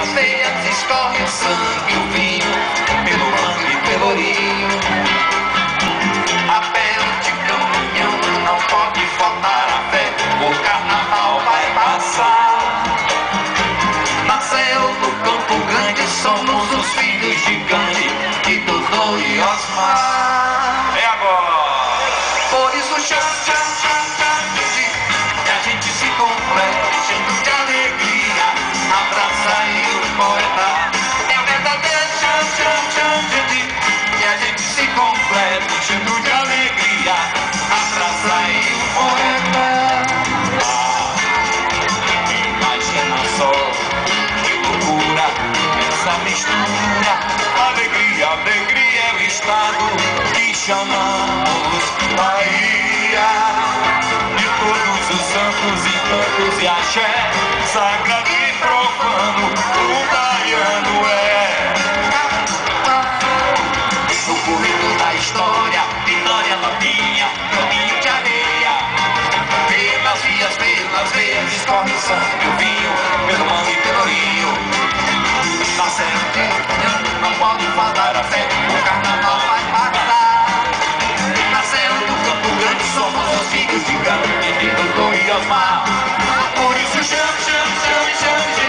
pelas veias escorre o sangue, o vinho, pelo mangue e pelo rio. A bela de caminhão não pode faltar a fé, o carnaval vai passar. Nasceu no Campo Grande, somos os filhos gigantes de Dodô e Osmar. Completa, enchendo de alegria. Abraça aí o poeta. Imagina só que loucura essa mistura. Alegria, alegria é o estado que chamamos Bahia. De todos os santos e cantos e axé, sagrado e profano, o cachaça e o vinho, pelo mangue e pelo rio. Na tá certeza, não pode faltar a fé, o carnaval vai matar. Nasceu tá do campo grande, somos os filhos de Galinha, de Doutor e Osmar. Por isso chame, chame, chame, chame.